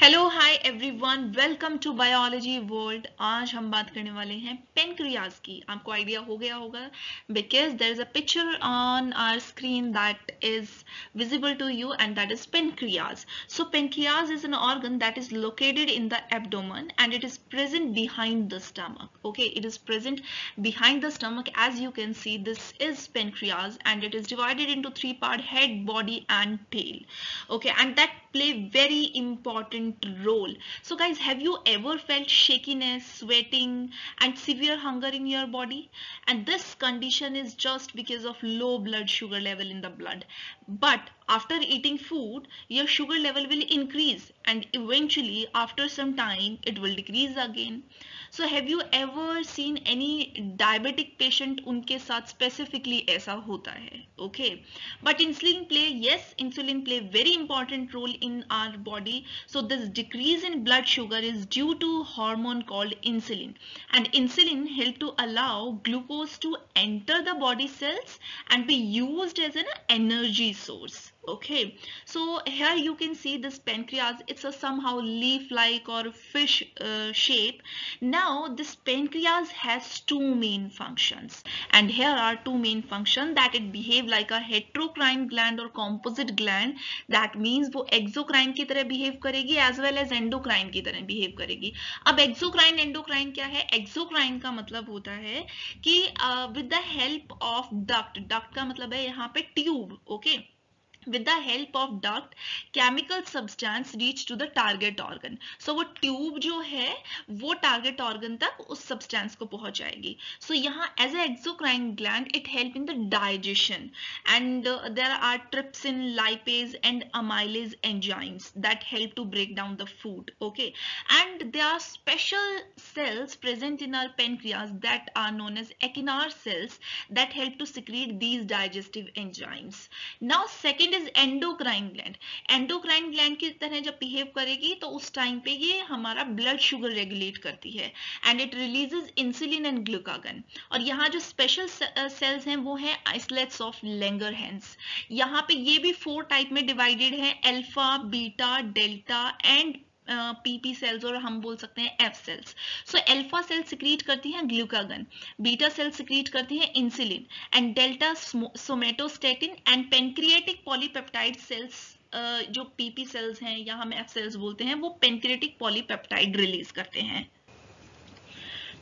Hello hi everyone welcome to biology world आज हम बात करने वाले हैं पेनक्रियाज की। आपको आइडिया हो गया होगा because there is a picture on our screen that is visible to you and that is pancreas so pancreas is an organ that is located in the abdomen and it is present behind the stomach okay it is present behind the stomach as you can see this is pancreas and it is divided in three part head body and tail okay and that play very important role. So guys have you ever felt shakiness sweating and severe hunger in your body? And this condition is just because of low blood sugar level in the blood but after eating food your sugar level will increase and eventually after some time it will decrease again. So have you ever seen any diabetic patient unke sath specifically aisa hota hai okay. But insulin play yes insulin play very important role in our body. So this decrease in blood sugar is due to hormone called insulin. And insulin help to allow glucose to enter the body cells and be used as an energy source okay so here you can see this pancreas it's a somehow leaf like or fish uh, shape now this pancreas has two main functions and here are two main functions that it behave like a heterocrine gland or composite gland that means वो exocrine की तरह behave करेगी as well as endocrine की तरह behave करेगी अब exocrine endocrine क्या है exocrine का मतलब होता है कि uh, with the help of duct duct का मतलब है यहाँ पे tube okay with the help of duct chemical substance reach to the target organ so वो tube जो है वो target organ तक उस substance को पहुंचाएगी so यहाँ as a exocrine gland it help in the digestion and uh, there are trypsin lipase and amylase enzymes that help to break down the food okay and there are special cells present in our pancreas that are known as Echinor cells that help to secrete these digestive enzymes now second second is endocrine gland endocrine gland की तरह जब behave करेगी तो उस time पे ये हमारा blood sugar regulate करती है and it releases insulin and glucagon और यहाँ जो स्पेशल सेल्स हैं, वो है आइसलेट्स ऑफ़ लेंगर हैंस यहाँ पे ये भी फोर टाइप में डिवाइडेड है alpha beta delta and PP cells और हम बोल सकते हैं F cells so alpha cell secrete करती हैं ग्लूकागन बीटा सेल सिक्रीट करती हैं insulin and delta somatostatin and pancreatic polypeptide cells जो पीपी सेल्स हैं या हम एफ़ सेल्स बोलते हैं वो पेंक्रिएटिक पॉलीपेप्टाइड रिलीज़ करते हैं.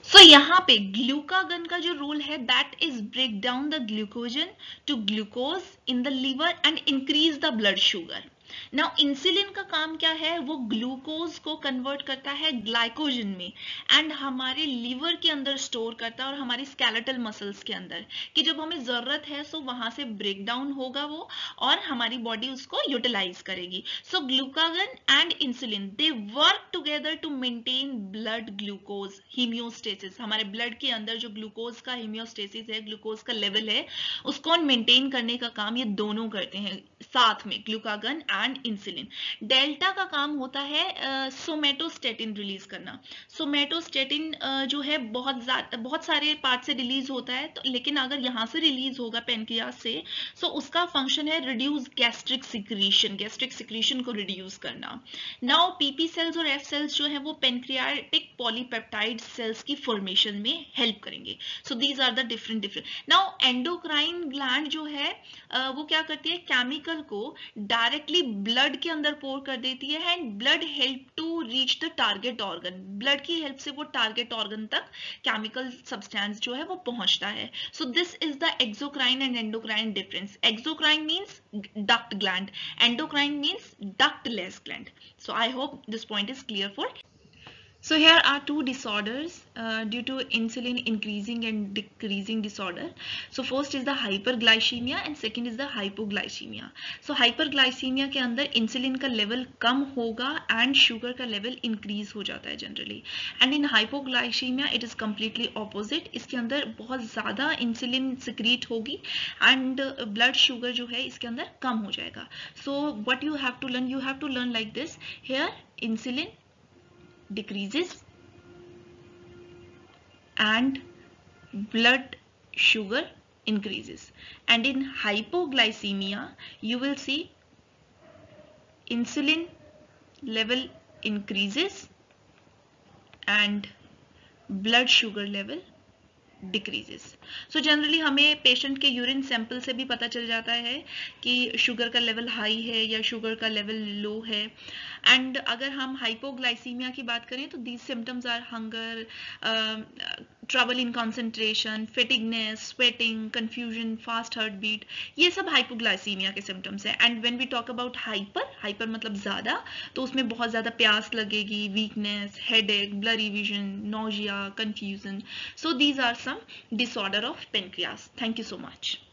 सो so, यहाँ पे ग्लूकागन का जो रोल है that is break down the glycogen to glucose in the liver and increase the blood sugar now insulin का काम क्या है? वो ग्लूकोज को कन्वर्ट करता है ग्लाइकोजन में एंड हमारे लीवर के अंदर स्टोर करता है और हमारी स्केलेटल मसल्स के अंदर कि जब हमें ज़रूरत है सो वहाँ से ब्रेक डाउन होगा वो और हमारी बॉडी उसको यूटिलाइज करेगी। So glucagon and insulin they work together to maintain blood glucose homeostasis हमारे ब्लड के अंदर जो ग्लूकोज का हीमियोस्टेसिस है ग्लूकोज का लेवल है, उसको मेंटेन करने का काम ये दोनों करते हैं, साथ में ग्लूकागन एंड इंसुलिन डेल्टा का काम होता है सोमेटोस्टेटिन रिलीज़ करना। सोमेटोस्टेटिन जो है बहुत बहुत सारे पार्ट से रिलीज़ होता है तो लेकिन अगर यहाँ से रिलीज़ होगा पेनक्रियास से तो उसका फ़ंक्शन है reduce gastric secretion gastric secretion को रिड्यूस करना। नाउ पीपी सेल्स और एफ़ सेल्स जो है, वो पेनक्रियाटिक पॉलीपेप्टाइड सेल्स की फॉर्मेशन में हेल्प करेंगे। So these are the different different now endocrine gland जो है वो क्या करती है केमिकल को डायरेक्टली ब्लड के अंदर पोर कर देती है and blood help to reach the target organ blood की हेल्प से वो टारगेट ऑर्गन तक केमिकल सब्सटेंस जो है वो पहुँचता है. So this is the exocrine and endocrine difference exocrine means duct gland endocrine means ductless gland so I hope this point is clear for So here are two disorders uh, due to insulin increasing and decreasing disorder. So first is the hyperglycemia and second is the hypoglycemia. So hyperglycemia के अंदर insulin का level कम होगा and sugar का level increase हो जाता है generally. And in hypoglycemia it is completely opposite. इसके अंदर बहुत ज़्यादा insulin secrete होगी and blood sugar जो है इसके अंदर कम हो जाएगा. So what you have to learn, you have to learn like this. Here insulin decreases and blood sugar increases. And in hypoglycemia you will see insulin level increases and blood sugar level decreases so generally हमें patient के urine sample से भी पता चल जाता है कि sugar का लेवल हाई है या शुगर का लेवल लो है। एंड अगर हम हाइपोग्लाइसीमिया की बात करें तो these symptoms are hunger trouble in concentration fittingness sweating confusion fast heart beat ये सब हाइपोग्लाइसीमिया के सिम्टम्स हैं. And when we talk about hyper hyper मतलब ज़्यादा तो उसमें बहुत ज़्यादा प्यास लगेगी weakness headache blurry vision nausea confusion so these are some disorder of pancreas thank you so much.